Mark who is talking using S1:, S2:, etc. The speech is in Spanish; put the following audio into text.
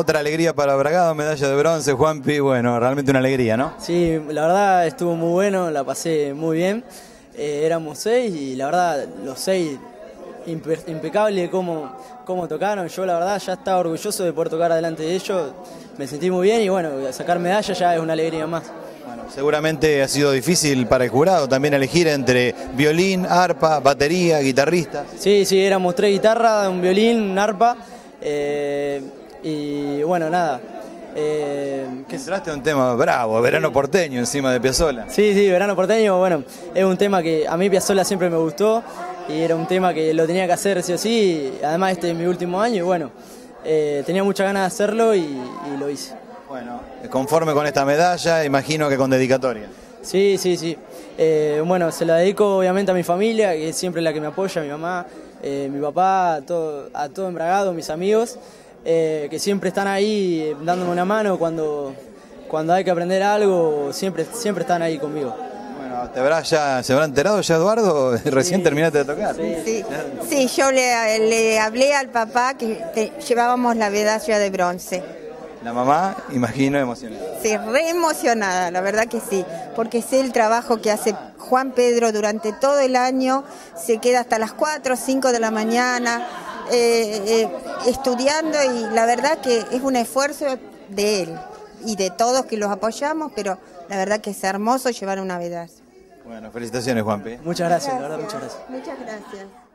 S1: Otra alegría para Bragado, medalla de bronce, Juanpi, bueno, realmente una alegría, ¿no?
S2: Sí, la verdad estuvo muy bueno, la pasé muy bien. Eh, éramos seis y la verdad los seis impe- impecable cómo, cómo tocaron. Yo la verdad ya estaba orgulloso de poder tocar delante de ellos. Me sentí muy bien y bueno, sacar medalla ya es una alegría más.
S1: Bueno, seguramente ha sido difícil para el jurado también elegir entre violín, arpa, batería, guitarrista.
S2: Sí, sí, éramos tres guitarras, un violín, un arpa. eh, y bueno, nada. eh,
S1: Que entraste a un tema bravo, verano porteño encima de Piazzolla.
S2: Sí, sí, Verano Porteño, bueno, es un tema que a mí Piazzolla siempre me gustó y era un tema que lo tenía que hacer sí o sí, además este es mi último año y bueno, eh, tenía muchas ganas de hacerlo y, y lo hice.
S1: Bueno, conforme con esta medalla, imagino que con dedicatoria.
S2: Sí, sí, sí. Eh, bueno, se la dedico obviamente a mi familia, que es siempre la que me apoya, mi mamá, eh, mi papá, a todo, a todo Embragado, mis amigos, eh, que siempre están ahí eh, dándome una mano cuando, cuando hay que aprender algo, siempre, siempre están ahí conmigo.
S1: Bueno, ¿te habrá ya, ¿se habrá enterado ya Eduardo? Recién terminaste de tocar.
S3: Sí, sí yo le, le hablé al papá que te- llevábamos la medalla de bronce.
S1: La mamá, imagino, emocionada.
S3: Sí, re emocionada, la verdad que sí, porque sé el trabajo que hace Juan Pedro durante todo el año, se queda hasta las 4 o 5 de la mañana eh, eh, estudiando y la verdad que es un esfuerzo de él y de todos que los apoyamos, pero la verdad que es hermoso llevar una medalla.
S1: Bueno, felicitaciones, Juanpi.
S2: Muchas gracias, la verdad, muchas gracias.
S3: Muchas gracias.